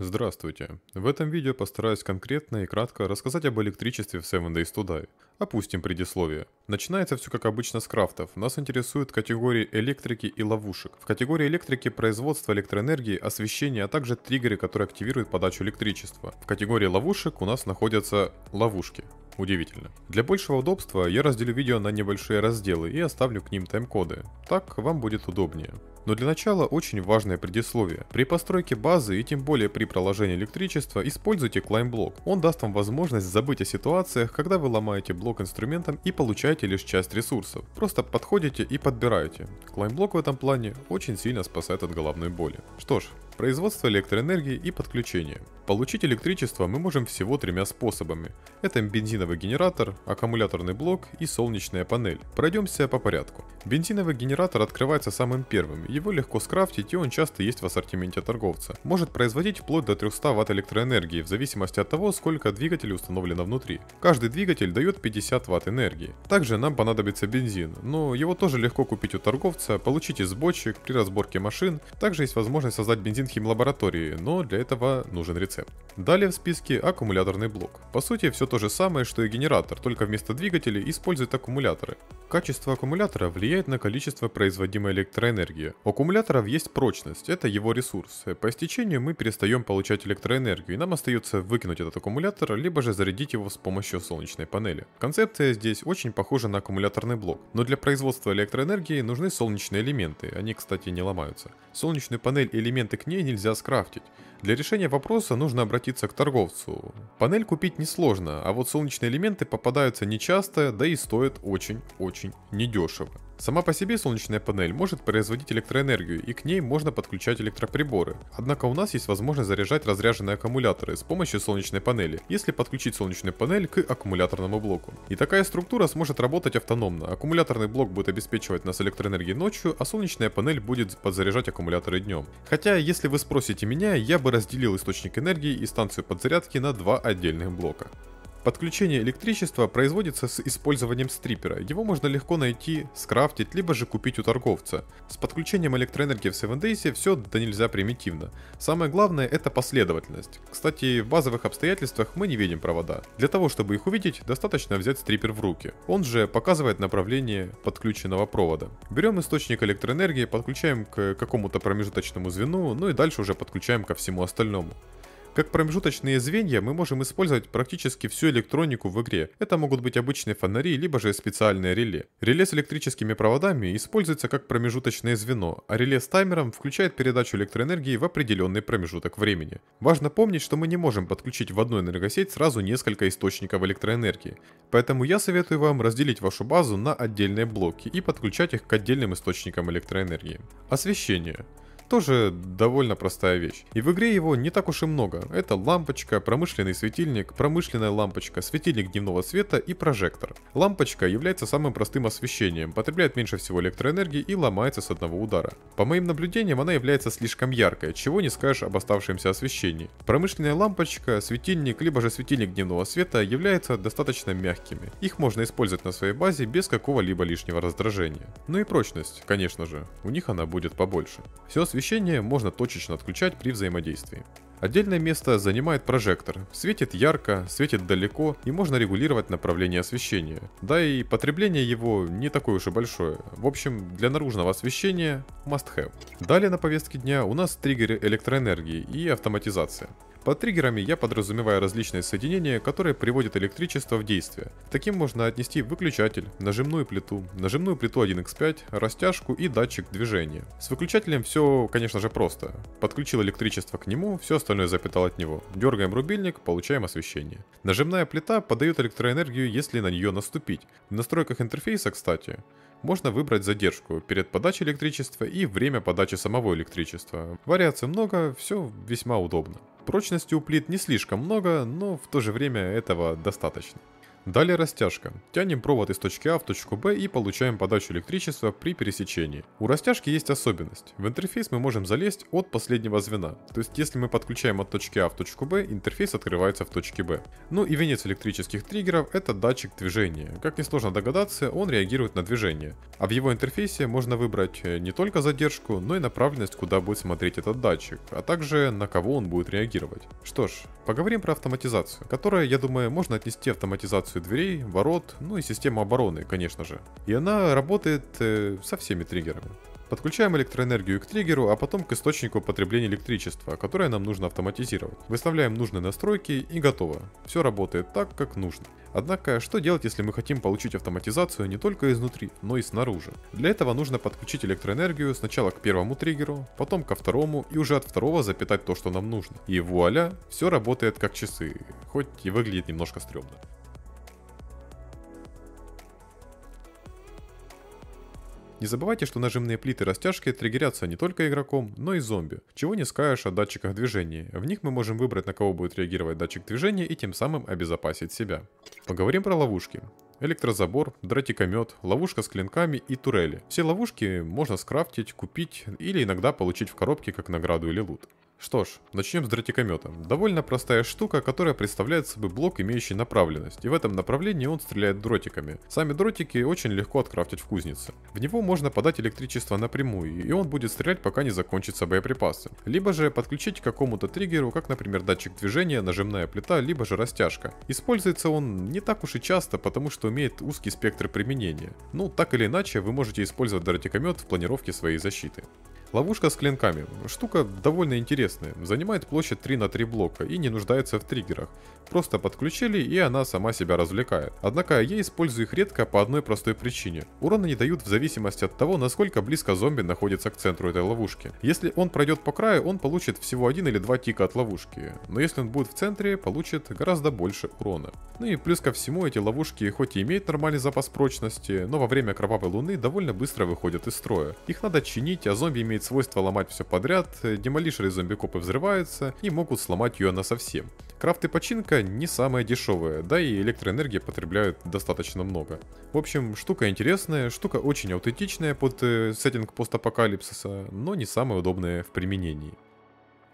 Здравствуйте. В этом видео постараюсь конкретно и кратко рассказать об электричестве в 7 Days to Die. Опустим предисловие. Начинается все как обычно с крафтов. Нас интересуют категории электрики и ловушек. В категории электрики производство электроэнергии, освещение, а также триггеры, которые активируют подачу электричества. В категории ловушек у нас находятся ловушки. Удивительно. Для большего удобства я разделю видео на небольшие разделы и оставлю к ним тайм-коды. Так вам будет удобнее. Но для начала очень важное предисловие. При постройке базы и тем более при проложении электричества используйте клаймблок. Он даст вам возможность забыть о ситуациях, когда вы ломаете блок инструментом и получаете лишь часть ресурсов. Просто подходите и подбираете. Клаймблок в этом плане очень сильно спасает от головной боли. Что ж, производство электроэнергии и подключение. Получить электричество мы можем всего тремя способами. Это бензиновый генератор, аккумуляторный блок и солнечная панель. Пройдемся по порядку. Бензиновый генератор открывается самым первым, его легко скрафтить и он часто есть в ассортименте торговца. Может производить вплоть до 300 Вт электроэнергии в зависимости от того, сколько двигателей установлено внутри. Каждый двигатель дает 50 Вт энергии. Также нам понадобится бензин, но его тоже легко купить у торговца, получить из бочек при разборке машин. Также есть возможность создать бензин в химлаборатории, но для этого нужен рецепт. Далее в списке аккумуляторный блок. По сути все то же самое, что и генератор, только вместо двигателей использует аккумуляторы. Качество аккумулятора влияет на количество производимой электроэнергии. У аккумуляторов есть прочность, это его ресурс. По истечению мы перестаем получать электроэнергию, и нам остается выкинуть этот аккумулятор, либо же зарядить его с помощью солнечной панели. Концепция здесь очень похожа на аккумуляторный блок, но для производства электроэнергии нужны солнечные элементы, они, кстати, не ломаются. Солнечную панель и элементы к ней нельзя скрафтить. Для решения вопроса нужно обратиться к торговцу. Панель купить несложно, а вот солнечные элементы попадаются нечасто, да и стоят очень-очень недешево. Сама по себе солнечная панель может производить электроэнергию, и к ней можно подключать электроприборы. Однако у нас есть возможность заряжать разряженные аккумуляторы с помощью солнечной панели, если подключить солнечную панель к аккумуляторному блоку. И такая структура сможет работать автономно. Аккумуляторный блок будет обеспечивать нас электроэнергией ночью, а солнечная панель будет подзаряжать аккумуляторы днем. Хотя, если вы спросите меня, я бы разделил источник энергии и станцию подзарядки на два отдельных блока. Подключение электричества производится с использованием стрипера. Его можно легко найти, скрафтить, либо же купить у торговца. С подключением электроэнергии в 7 Days все да нельзя примитивно. Самое главное это последовательность. Кстати, в базовых обстоятельствах мы не видим провода. Для того, чтобы их увидеть, достаточно взять стрипер в руки. Он же показывает направление подключенного провода. Берем источник электроэнергии, подключаем к какому-то промежуточному звену, ну и дальше уже подключаем ко всему остальному. Как промежуточные звенья мы можем использовать практически всю электронику в игре. Это могут быть обычные фонари, либо же специальные реле. Реле с электрическими проводами используется как промежуточное звено, а реле с таймером включает передачу электроэнергии в определенный промежуток времени. Важно помнить, что мы не можем подключить в одну энергосеть сразу несколько источников электроэнергии. Поэтому я советую вам разделить вашу базу на отдельные блоки и подключать их к отдельным источникам электроэнергии. Освещение. Тоже довольно простая вещь. И в игре его не так уж и много. Это лампочка, промышленный светильник, промышленная лампочка, светильник дневного света и прожектор. Лампочка является самым простым освещением, потребляет меньше всего электроэнергии и ломается с одного удара. По моим наблюдениям, она является слишком яркой, чего не скажешь об оставшемся освещении. Промышленная лампочка, светильник, либо же светильник дневного света являются достаточно мягкими. Их можно использовать на своей базе без какого-либо лишнего раздражения. Ну и прочность, конечно же, у них она будет побольше. Все можно точечно отключать при взаимодействии. Отдельное место занимает прожектор. Светит ярко, светит далеко и можно регулировать направление освещения. Да и потребление его не такое уж и большое. В общем, для наружного освещения must have. Далее на повестке дня у нас триггеры электроэнергии и автоматизация. Под триггерами я подразумеваю различные соединения, которые приводят электричество в действие. Таким можно отнести выключатель, нажимную плиту, нажимную плиту 1x5, растяжку и датчик движения. С выключателем все, конечно же, просто. Подключил электричество к нему, все остальное запитал от него. Дергаем рубильник, получаем освещение. Нажимная плита подает электроэнергию, если на нее наступить. В настройках интерфейса, кстати, можно выбрать задержку перед подачей электричества и время подачи самого электричества. Вариаций много, все весьма удобно. Прочности у плит не слишком много, но в то же время этого достаточно. Далее растяжка. Тянем провод из точки А в точку Б и получаем подачу электричества при пересечении. У растяжки есть особенность. В интерфейс мы можем залезть от последнего звена. То есть если мы подключаем от точки А в точку Б, интерфейс открывается в точке Б. Ну и венец электрических триггеров это датчик движения. Как несложно догадаться, он реагирует на движение. А в его интерфейсе можно выбрать э, не только задержку, но и направленность, куда будет смотреть этот датчик, а также на кого он будет реагировать. Что ж, поговорим про автоматизацию, которая, я думаю, можно отнести автоматизацию дверей, ворот, ну и систему обороны, конечно же. И она работает э, со всеми триггерами. Подключаем электроэнергию к триггеру, а потом к источнику потребления электричества, которое нам нужно автоматизировать. Выставляем нужные настройки и готово. Все работает так, как нужно. Однако, что делать, если мы хотим получить автоматизацию не только изнутри, но и снаружи? Для этого нужно подключить электроэнергию сначала к первому триггеру, потом ко второму и уже от второго запитать то, что нам нужно. И вуаля, все работает как часы, хоть и выглядит немножко стрёмно. Не забывайте, что нажимные плиты растяжки триггерятся не только игроком, но и зомби. Чего не скажешь о датчиках движения. В них мы можем выбрать, на кого будет реагировать датчик движения и тем самым обезопасить себя. Поговорим про ловушки. Электрозабор, дротикомет, ловушка с клинками и турели. Все ловушки можно скрафтить, купить или иногда получить в коробке как награду или лут. Что ж, начнем с дротикомета. Довольно простая штука, которая представляет собой блок, имеющий направленность, и в этом направлении он стреляет дротиками. Сами дротики очень легко открафтить в кузнице. В него можно подать электричество напрямую, и он будет стрелять, пока не закончатся боеприпасы. Либо же подключить к какому-то триггеру, как, например, датчик движения, нажимная плита, либо же растяжка. Используется он не так уж и часто, потому что имеет узкий спектр применения. Ну, так или иначе, вы можете использовать дротикомет в планировке своей защиты. Ловушка с клинками. Штука довольно интересная. Занимает площадь 3 на 3 блока и не нуждается в триггерах. Просто подключили и она сама себя развлекает. Однако я использую их редко по одной простой причине. Урона не дают в зависимости от того, насколько близко зомби находится к центру этой ловушки. Если он пройдет по краю, он получит всего один или два тика от ловушки. Но если он будет в центре, получит гораздо больше урона. Ну и плюс ко всему эти ловушки хоть и имеют нормальный запас прочности, но во время кровавой луны довольно быстро выходят из строя. Их надо чинить, а зомби имеет свойство ломать все подряд, демолишеры и зомби-копы взрываются и могут сломать ее на совсем. Крафт и починка не самая дешевая, да и электроэнергии потребляют достаточно много. В общем, штука интересная, штука очень аутентичная под э, сеттинг постапокалипсиса, но не самая удобная в применении.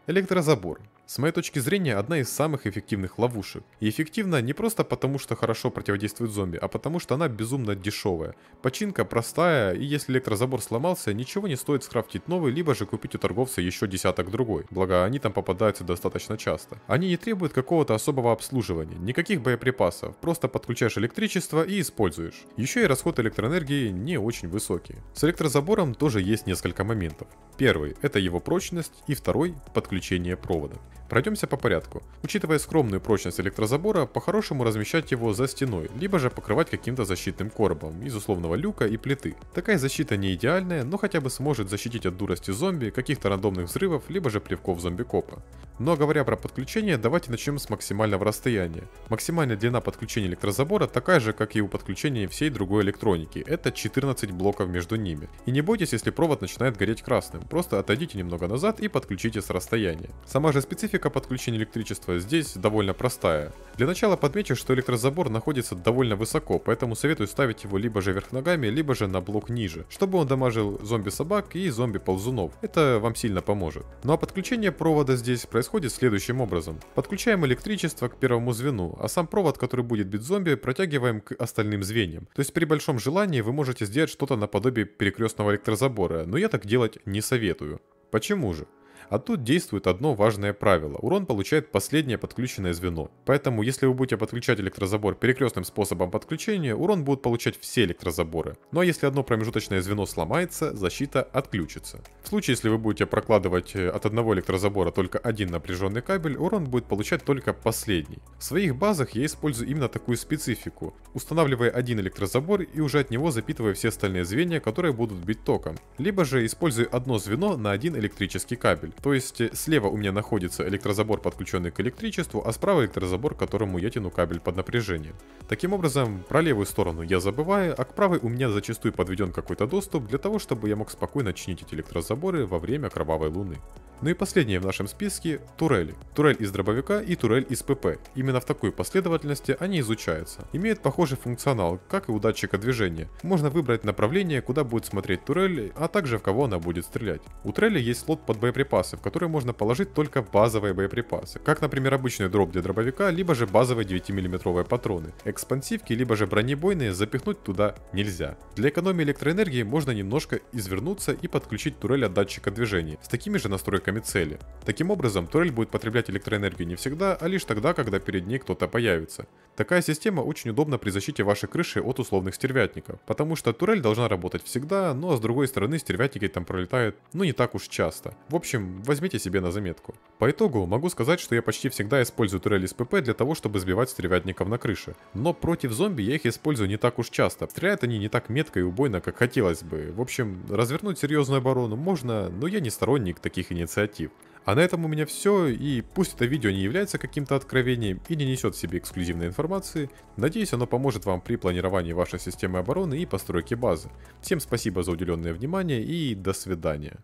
Электрозабор. С моей точки зрения, одна из самых эффективных ловушек. И эффективна не просто потому, что хорошо противодействует зомби, а потому что она безумно дешевая. Починка простая, и если электрозабор сломался, ничего не стоит скрафтить новый, либо же купить у торговца еще десяток другой. Благо, они там попадаются достаточно часто. Они не требуют какого-то особого обслуживания, никаких боеприпасов, просто подключаешь электричество и используешь. Еще и расход электроэнергии не очень высокий. С электрозабором тоже есть несколько моментов. Первый – это его прочность, и второй – подключение провода. Пройдемся по порядку. Учитывая скромную прочность электрозабора, по-хорошему размещать его за стеной, либо же покрывать каким-то защитным коробом из условного люка и плиты. Такая защита не идеальная, но хотя бы сможет защитить от дурости зомби, каких-то рандомных взрывов, либо же плевков зомби-копа. Но говоря про подключение, давайте начнем с максимального расстояния. Максимальная длина подключения электрозабора такая же, как и у подключения всей другой электроники. Это 14 блоков между ними. И не бойтесь, если провод начинает гореть красным. Просто отойдите немного назад и подключите с расстояния. Сама же специфика подключения электричества здесь довольно простая. Для начала подмечу, что электрозабор находится довольно высоко, поэтому советую ставить его либо же вверх ногами, либо же на блок ниже, чтобы он дамажил зомби-собак и зомби-ползунов. Это вам сильно поможет. Ну а подключение провода здесь происходит следующим образом. Подключаем электричество к первому звену, а сам провод, который будет бить зомби, протягиваем к остальным звеньям. То есть при большом желании вы можете сделать что-то наподобие перекрестного электрозабора, но я так делать не советую. Почему же? А тут действует одно важное правило. Урон получает последнее подключенное звено. Поэтому, если вы будете подключать электрозабор перекрестным способом подключения, урон будут получать все электрозаборы. Ну а если одно промежуточное звено сломается, защита отключится. В случае, если вы будете прокладывать э, от одного электрозабора только один напряженный кабель, урон будет получать только последний. В своих базах я использую именно такую специфику, устанавливая один электрозабор и уже от него запитывая все остальные звенья, которые будут бить током. Либо же использую одно звено на один электрический кабель. То есть э, слева у меня находится электрозабор, подключенный к электричеству, а справа электрозабор, к которому я тяну кабель под напряжением. Таким образом, про левую сторону я забываю, а к правой у меня зачастую подведен какой-то доступ для того, чтобы я мог спокойно чинить эти электрозаборы во время кровавой луны. Ну и последнее в нашем списке – турели. Турель из дробовика и турель из ПП. Именно в такой последовательности они изучаются. Имеют похожий функционал, как и у датчика движения. Можно выбрать направление, куда будет смотреть турель, а также в кого она будет стрелять. У турели есть слот под боеприпасы, в который можно положить только базовые боеприпасы, как, например, обычный дроп для дробовика, либо же базовые 9-мм патроны. Экспансивки, либо же бронебойные запихнуть туда нельзя. Для экономии электроэнергии можно немножко извернуться и подключить турель от датчика движения с такими же настройками настройками цели. Таким образом, турель будет потреблять электроэнергию не всегда, а лишь тогда, когда перед ней кто-то появится. Такая система очень удобна при защите вашей крыши от условных стервятников, потому что турель должна работать всегда, но с другой стороны стервятники там пролетают ну не так уж часто. В общем, возьмите себе на заметку. По итогу могу сказать, что я почти всегда использую турель из ПП для того, чтобы сбивать стервятников на крыше. Но против зомби я их использую не так уж часто. Стреляют они не так метко и убойно, как хотелось бы. В общем, развернуть серьезную оборону можно, но я не сторонник таких инициатив. А на этом у меня все, и пусть это видео не является каким-то откровением и не несет в себе эксклюзивной информации, надеюсь оно поможет вам при планировании вашей системы обороны и постройке базы. Всем спасибо за уделенное внимание и до свидания.